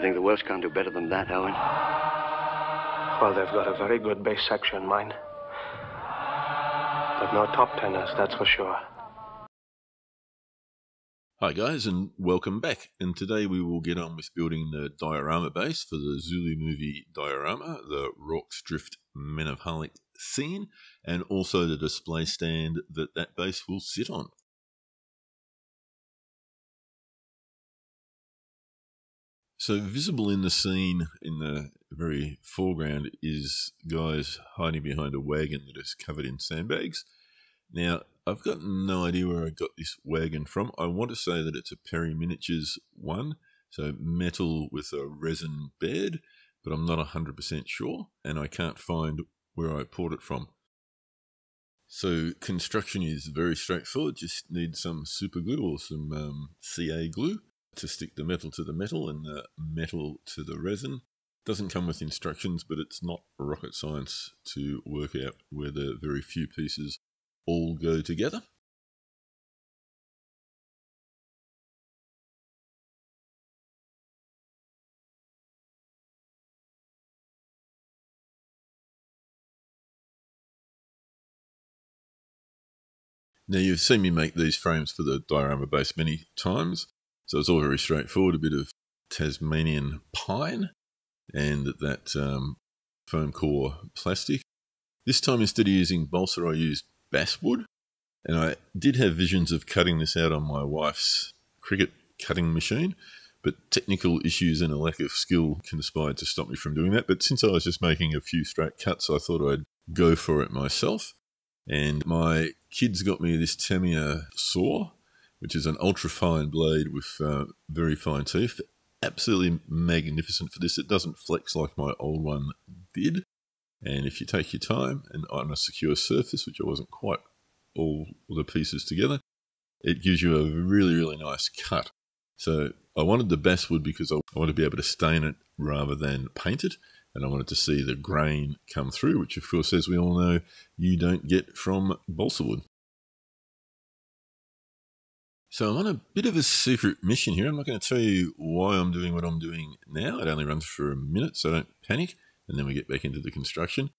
You think the Welsh can't do better than that, Owen? Well, they've got a very good base section, mine. But no top tenors, that's for sure. Hi guys and welcome back and today we will get on with building the diorama base for the Zulu movie diorama, the Rorke's Drift Men of Harlech scene and also the display stand that that base will sit on. So visible in the scene in the very foreground is guys hiding behind a wagon that is covered in sandbags. Now I've got no idea where I got this wagon from. I want to say that it's a Perry Miniatures one, so metal with a resin bed, but I'm not 100% sure, and I can't find where I bought it from. So construction is very straightforward. Just need some super glue or some um, CA glue to stick the metal to the metal and the metal to the resin. Doesn't come with instructions, but it's not rocket science to work out where the very few pieces all go together. Now you've seen me make these frames for the diorama base many times, so it's all very straightforward, a bit of Tasmanian pine and that um, foam core plastic. This time instead of using balsa I used basswood. And I did have visions of cutting this out on my wife's Cricut cutting machine, but technical issues and a lack of skill conspired to stop me from doing that. But since I was just making a few straight cuts, I thought I'd go for it myself. And my kids got me this Tamiya saw, which is an ultra fine blade with uh, very fine teeth. Absolutely magnificent for this. It doesn't flex like my old one did. And if you take your time and on a secure surface, which I wasn't quite all the pieces together, it gives you a really, really nice cut. So I wanted the basswood because I wanted to be able to stain it rather than paint it. And I wanted to see the grain come through, which of course, as we all know, you don't get from balsa wood. So I'm on a bit of a secret mission here. I'm not going to tell you why I'm doing what I'm doing now. It only runs for a minute, so don't panic and then we get back into the construction.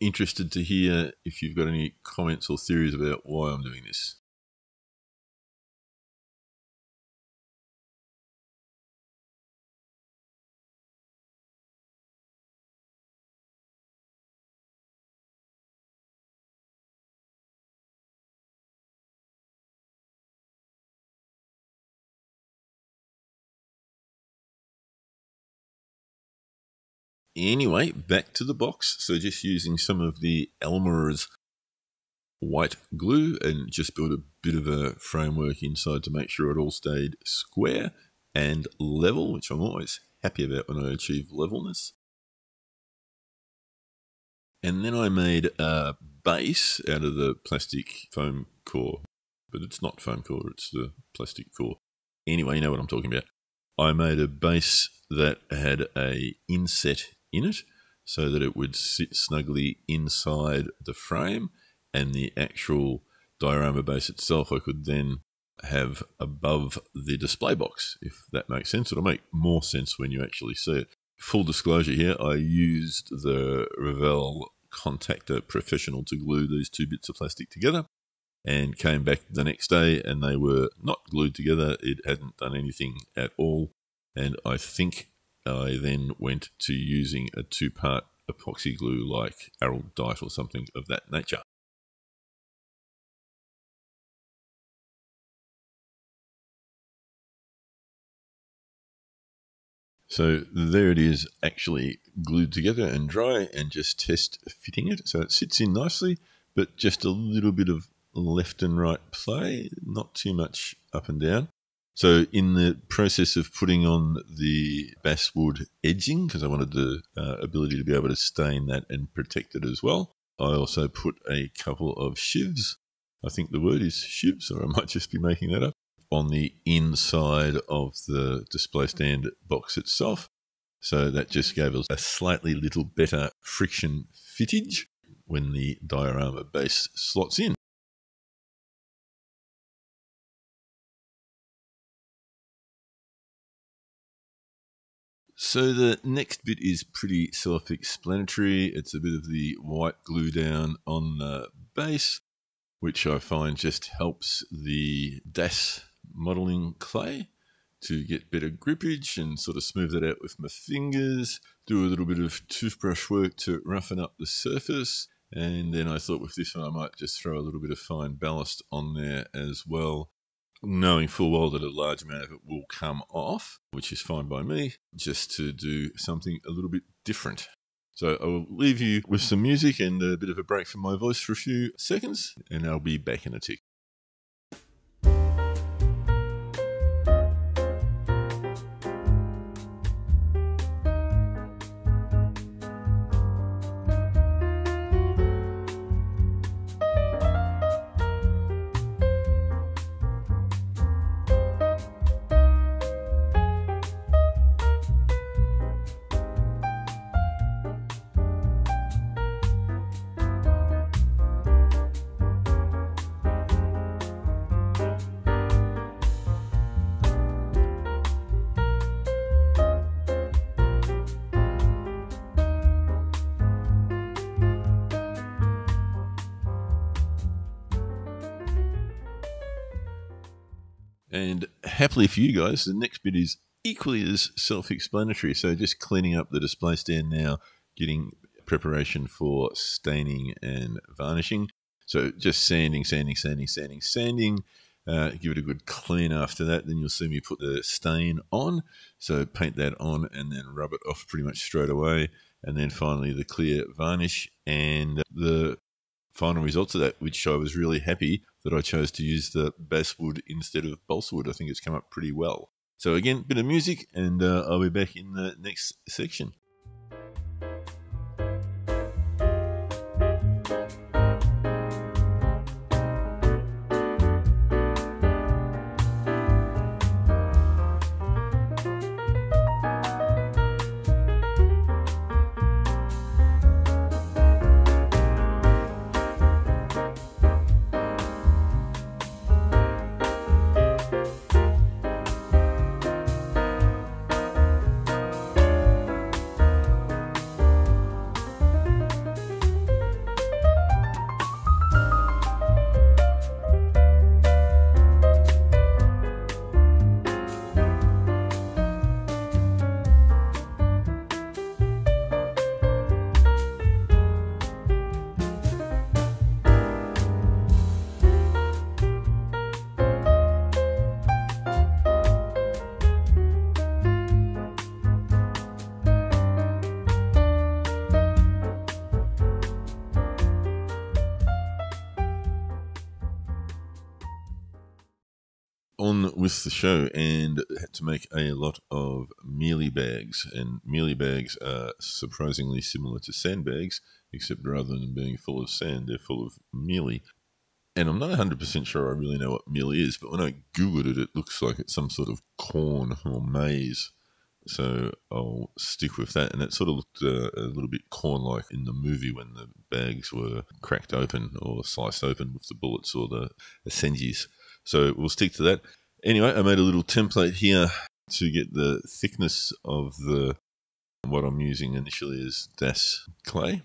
Interested to hear if you've got any comments or theories about why I'm doing this. Anyway, back to the box. So just using some of the Elmer's white glue and just build a bit of a framework inside to make sure it all stayed square and level, which I'm always happy about when I achieve levelness. And then I made a base out of the plastic foam core, but it's not foam core, it's the plastic core. Anyway, you know what I'm talking about. I made a base that had a inset in it so that it would sit snugly inside the frame and the actual diorama base itself I could then have above the display box, if that makes sense. It'll make more sense when you actually see it. Full disclosure here, I used the Revell Contacta Professional to glue these two bits of plastic together and came back the next day and they were not glued together. It hadn't done anything at all. And I think I then went to using a two part epoxy glue like Araldite or something of that nature. So there it is actually glued together and dry and just test fitting it. So it sits in nicely, but just a little bit of left and right play, not too much up and down. So, in the process of putting on the basswood edging, because I wanted the uh, ability to be able to stain that and protect it as well, I also put a couple of shivs. I think the word is shivs, or I might just be making that up, on the inside of the display stand box itself. So that just gave us a slightly little better friction fittage when the diorama base slots in. So the next bit is pretty self-explanatory. It's a bit of the white glue down on the base, which I find just helps the DAS modeling clay to get better grippage and sort of smooth that out with my fingers. Do a little bit of toothbrush work to roughen up the surface. And then I thought with this one, I might just throw a little bit of fine ballast on there as well knowing full well that a large amount of it will come off, which is fine by me, just to do something a little bit different. So I will leave you with some music and a bit of a break from my voice for a few seconds, and I'll be back in a tick. Happily for you guys, the next bit is equally as self explanatory. So just cleaning up the display stand now, getting preparation for staining and varnishing. So just sanding, sanding, sanding, sanding, sanding. Uh, give it a good clean after that. Then you'll see me put the stain on. So paint that on and then rub it off pretty much straight away. And then finally the clear varnish and the final results of that, which I was really happy that I chose to use the basswood instead of balsawood. I think it's come up pretty well. So again, bit of music, and uh, I'll be back in the next section. The show and had to make a lot of mealy bags. And mealy bags are surprisingly similar to sandbags, except rather than being full of sand, they're full of mealy. And I'm not 100% sure I really know what mealy is, but when I Googled it, it looks like it's some sort of corn or maize. So I'll stick with that. And it sort of looked uh, a little bit corn like in the movie when the bags were cracked open or sliced open with the bullets or the Senjis. So we'll stick to that. Anyway, I made a little template here to get the thickness of the what I'm using initially is DAS clay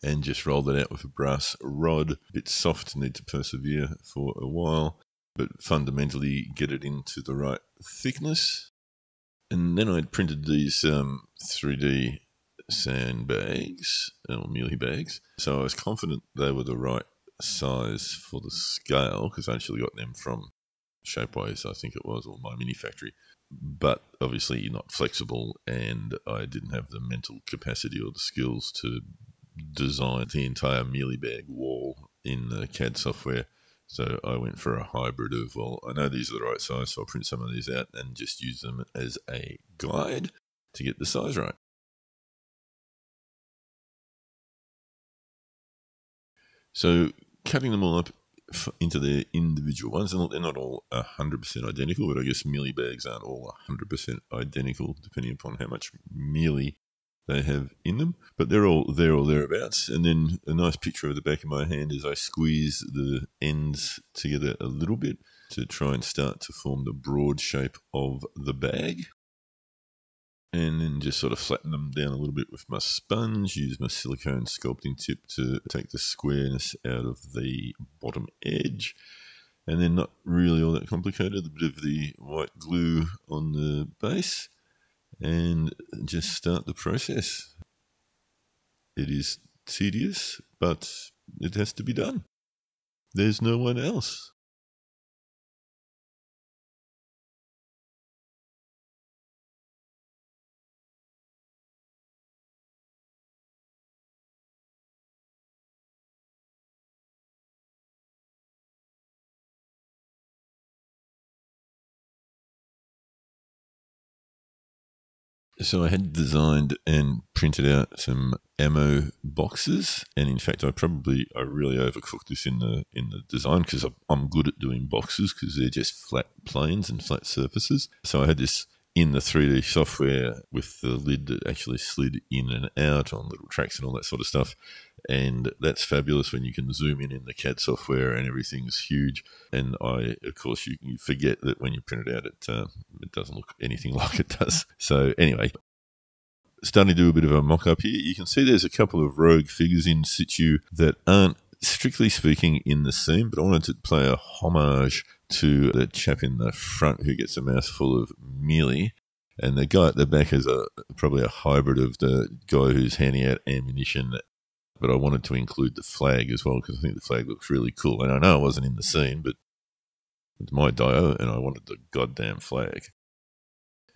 and just rolled it out with a brass rod. A bit soft, need to persevere for a while, but fundamentally get it into the right thickness. And then I printed these um, 3D sandbags or mealy bags, so I was confident they were the right size for the scale because I actually got them from Shapeways, I think it was, or MyMiniFactory. But obviously, you're not flexible, and I didn't have the mental capacity or the skills to design the entire mealy bag wall in the CAD software. So I went for a hybrid of, well, I know these are the right size, so I'll print some of these out and just use them as a guide to get the size right. So cutting them all up into the individual ones, and they're not all 100% identical, but I guess mealy bags aren't all 100% identical, depending upon how much mealy they have in them. But they're all there or thereabouts. And then a nice picture of the back of my hand is I squeeze the ends together a little bit to try and start to form the broad shape of the bag. And then just sort of flatten them down a little bit with my sponge. Use my silicone sculpting tip to take the squareness out of the bottom edge. And then, not really all that complicated, a bit of the white glue on the base, and just start the process. It is tedious, but it has to be done. There's no one else. So I had designed and printed out some ammo boxes, and in fact, I probably I really overcooked this in the in the design because I'm good at doing boxes because they're just flat planes and flat surfaces. So I had this in the 3D software with the lid that actually slid in and out on little tracks and all that sort of stuff. And that's fabulous when you can zoom in in the CAD software and everything's huge. And I, of course, you, you forget that when you print it out, it, uh, it doesn't look anything like it does. So, anyway, starting to do a bit of a mock up here. You can see there's a couple of rogue figures in situ that aren't strictly speaking in the scene, but I wanted to play a homage to the chap in the front who gets a mouthful of mealy. And the guy at the back is a probably a hybrid of the guy who's handing out ammunition. But I wanted to include the flag as well because I think the flag looks really cool. And I know I wasn't in the scene, but it's my dio and I wanted the goddamn flag.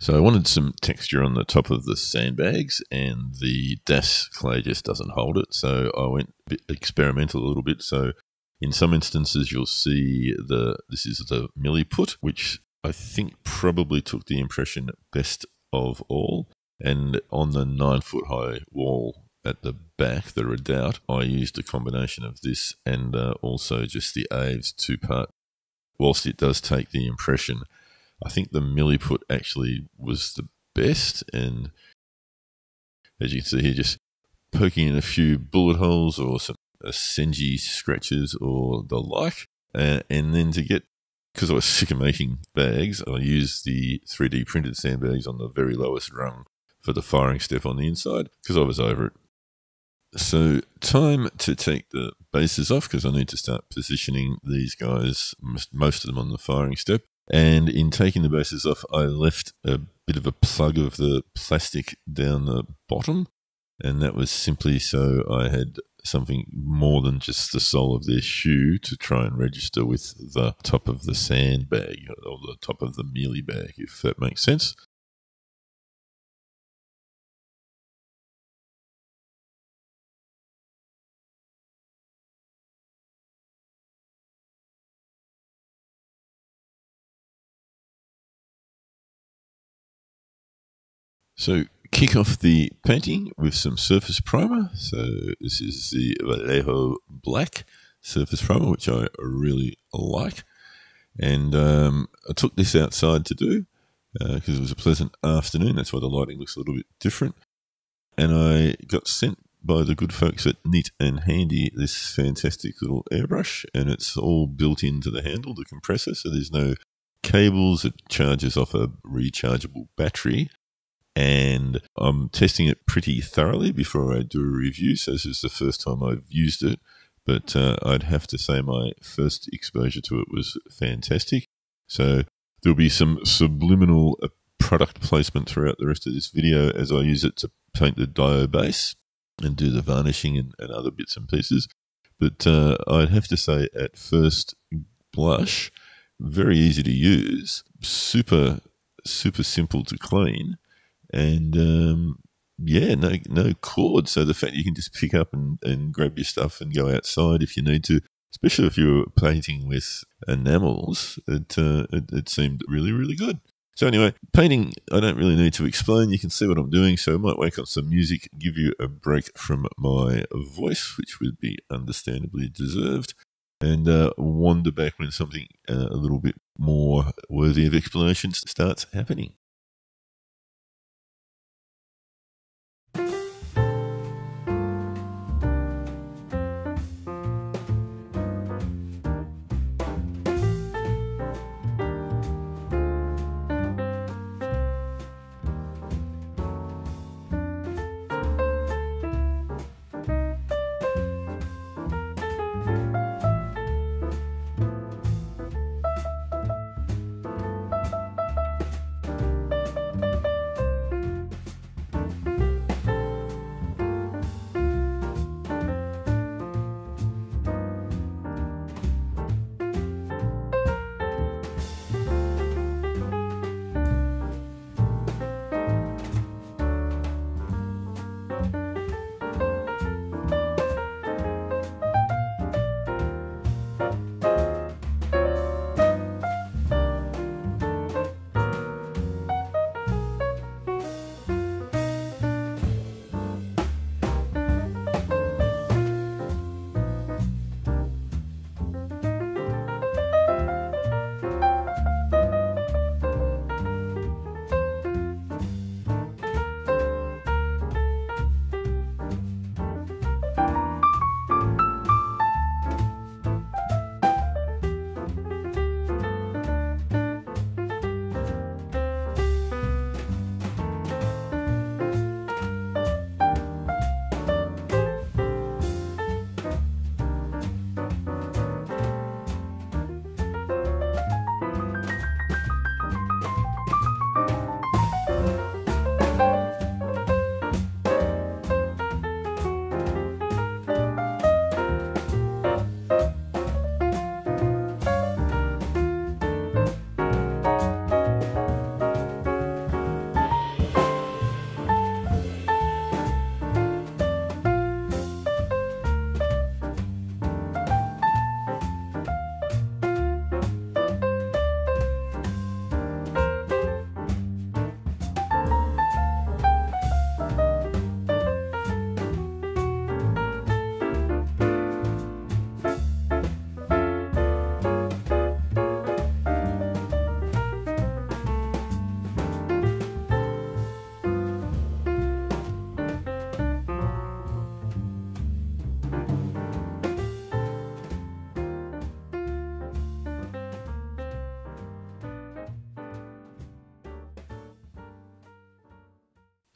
So I wanted some texture on the top of the sandbags, and the DAS clay just doesn't hold it. So I went experimental a little bit. So in some instances, you'll see the this is the milliput, which I think probably took the impression best of all. And on the nine foot high wall at the back, the redoubt, I used a combination of this and uh, also just the Aves two part. Whilst it does take the impression, I think the milliput actually was the best. And as you can see here, just poking in a few bullet holes or some A senji scratches or the like. Uh, and then to get, because I was sick of making bags, I used the 3D printed sandbags on the very lowest rung for the firing step on the inside because I was over it. So, time to take the bases off because I need to start positioning these guys, most of them on the firing step. And in taking the bases off, I left a bit of a plug of the plastic down the bottom. And that was simply so I had something more than just the sole of their shoe to try and register with the top of the sandbag or the top of the mealy bag, if that makes sense. So kick off the painting with some surface primer. So this is the Vallejo Black surface primer, which I really like. And um, I took this outside to do because uh, it was a pleasant afternoon. That's why the lighting looks a little bit different. And I got sent by the good folks at Neat and Handy this fantastic little airbrush, and it's all built into the handle, the compressor. So there's no cables. It charges off a rechargeable battery and I'm testing it pretty thoroughly before I do a review. So this is the first time I've used it, but uh, I'd have to say my first exposure to it was fantastic. So there'll be some subliminal uh, product placement throughout the rest of this video as I use it to paint the dio base and do the varnishing and, and other bits and pieces. But uh, I'd have to say, at first blush, very easy to use, super, super simple to clean and um, yeah, no no cord. So the fact you can just pick up and, and grab your stuff and go outside if you need to, especially if you're painting with enamels, it, uh, it, it seemed really really good. So anyway, painting I don't really need to explain. You can see what I'm doing. So I might wake up some music, give you a break from my voice, which would be understandably deserved, and uh, wander back when something uh, a little bit more worthy of explanation starts happening.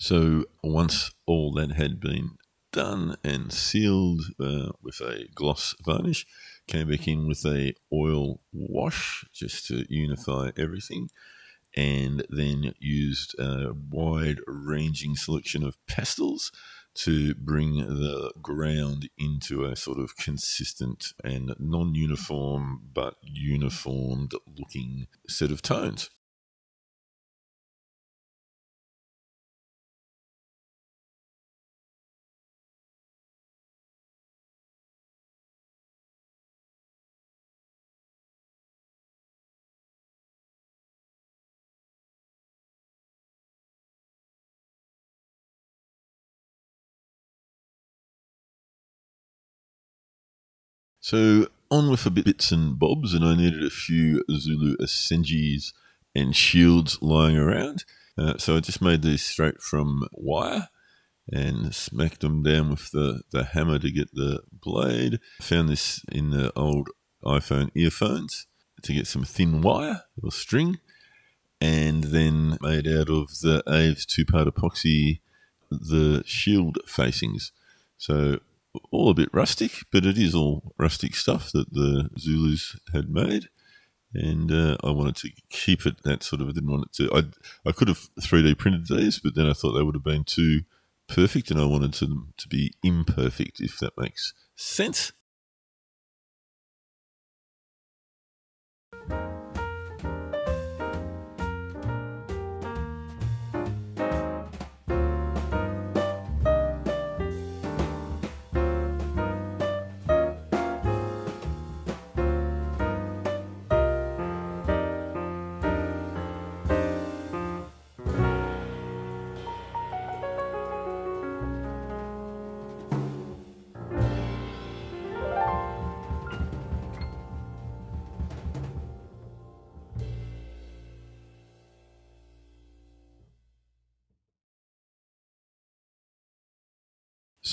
So once all that had been done and sealed uh, with a gloss varnish, came back in with a oil wash just to unify everything, and then used a wide ranging selection of pastels to bring the ground into a sort of consistent and non uniform but uniformed looking set of tones. So on with the bits and bobs, and I needed a few Zulu Asenjis and shields lying around. Uh, so I just made these straight from wire and smacked them down with the, the hammer to get the blade. Found this in the old iPhone earphones to get some thin wire or string, and then made out of the Aves two part epoxy the shield facings. So all a bit rustic, but it is all rustic stuff that the Zulus had made. And uh, I wanted to keep it that sort of. I didn't want it to. I I could have 3D printed these, but then I thought they would have been too perfect, and I wanted them to be imperfect, if that makes sense.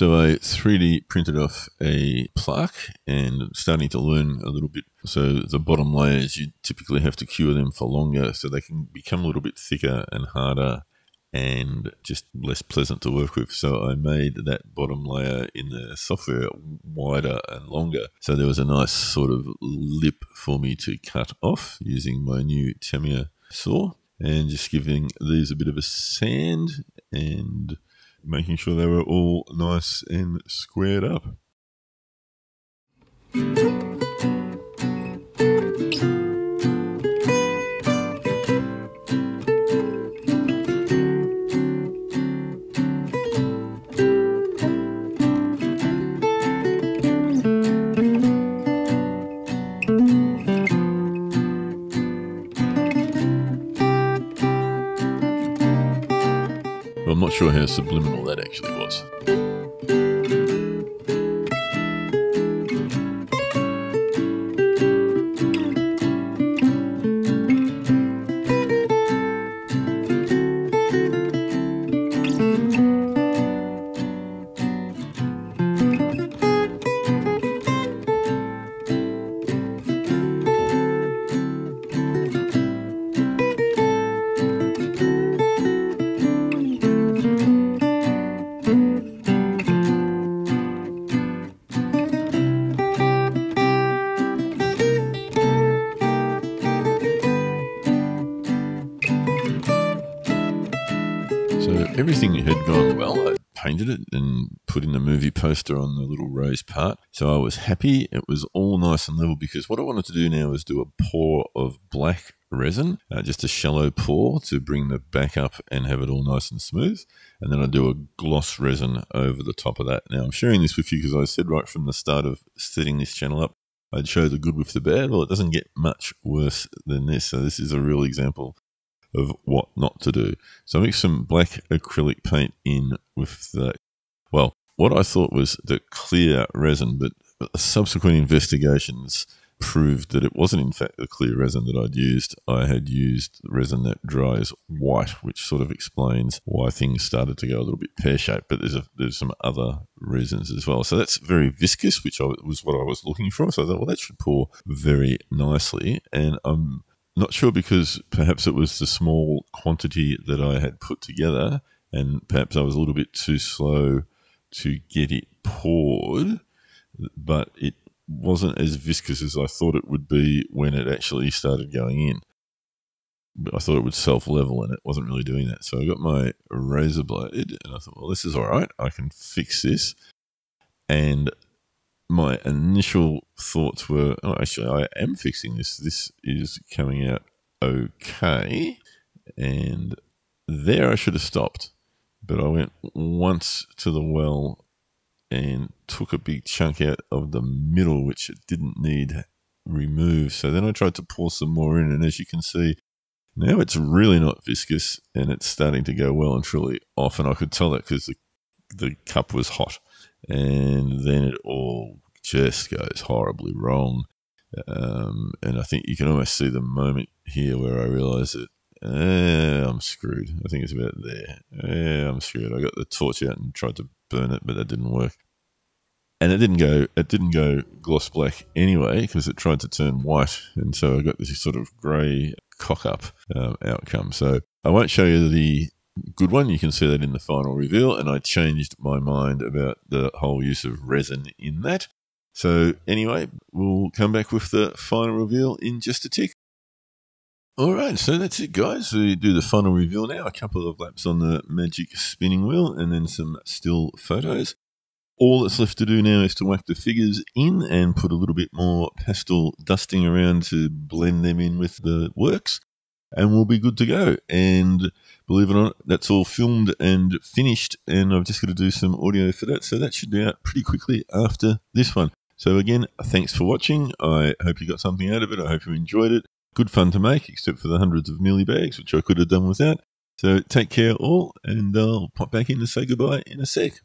So I 3D printed off a plaque and starting to learn a little bit. So the bottom layers, you typically have to cure them for longer so they can become a little bit thicker and harder and just less pleasant to work with. So I made that bottom layer in the software wider and longer. So there was a nice sort of lip for me to cut off using my new Tamiya saw and just giving these a bit of a sand and making sure they were all nice and squared up. Sure how subliminal that actually was. Poster on the little raised part. So I was happy. It was all nice and level because what I wanted to do now is do a pour of black resin, uh, just a shallow pour to bring the back up and have it all nice and smooth. And then I do a gloss resin over the top of that. Now I'm sharing this with you because I said right from the start of setting this channel up, I'd show the good with the bad. Well, it doesn't get much worse than this. So this is a real example of what not to do. So I mixed some black acrylic paint in with the, well, what I thought was the clear resin, but subsequent investigations proved that it wasn't in fact the clear resin that I'd used. I had used resin that dries white, which sort of explains why things started to go a little bit pear shaped. But there's a, there's some other reasons as well. So that's very viscous, which I, was what I was looking for. So I thought, well, that should pour very nicely. And I'm not sure because perhaps it was the small quantity that I had put together and perhaps I was a little bit too slow to get it poured, but it wasn't as viscous as I thought it would be when it actually started going in. But I thought it would self level, and it wasn't really doing that. So I got my razor blade, and I thought, well, this is all right. I can fix this. And my initial thoughts were, oh, actually, I am fixing this. This is coming out okay. And there I should have stopped. But I went once to the well and took a big chunk out of the middle, which it didn't need removed. So then I tried to pour some more in. And as you can see, now it's really not viscous and it's starting to go well and truly off. And I could tell that because the, the cup was hot and then it all just goes horribly wrong. Um, and I think you can almost see the moment here where I realise that eh, I'm screwed. I think it's about there. Eh, I'm screwed. I got the torch out and tried to burn it, but that didn't work. And it didn't go. It didn't go gloss black anyway because it tried to turn white, and so I got this sort of grey cock up um, outcome. So I won't show you the good one. You can see that in the final reveal. And I changed my mind about the whole use of resin in that. So, anyway, we'll come back with the final reveal in just a tick. All right, so that's it, guys. We do the final reveal now. A couple of laps on the magic spinning wheel and then some still photos. All that's left to do now is to whack the figures in and put a little bit more pastel dusting around to blend them in with the works and we'll be good to go. And believe it or not, that's all filmed and finished, and I've just got to do some audio for that. So that should be out pretty quickly after this one. So again, thanks for watching. I hope you got something out of it. I hope you enjoyed it. Good fun to make, except for the hundreds of mealy bags, which I could have done without. So take care all, and I'll pop back in to say goodbye in a sec.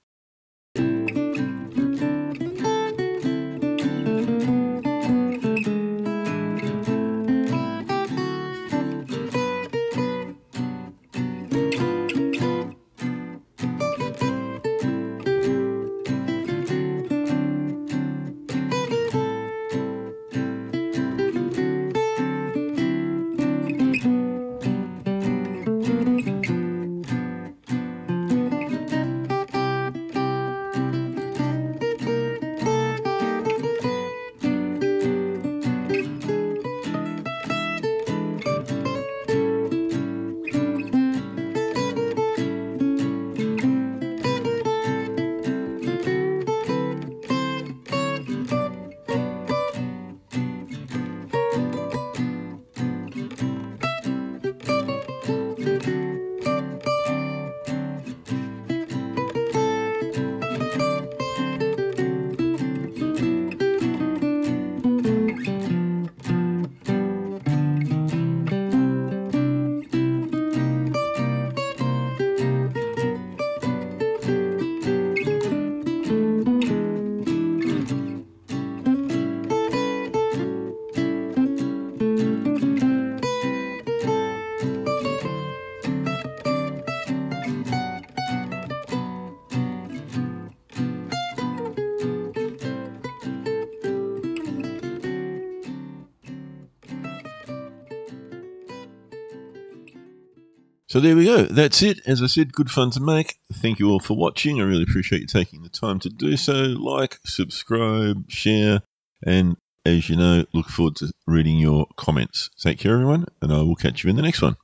So there we go. That's it. As I said, good fun to make. Thank you all for watching. I really appreciate you taking the time to do so. Like, subscribe, share, and as you know, look forward to reading your comments. Take care, everyone, and I will catch you in the next one.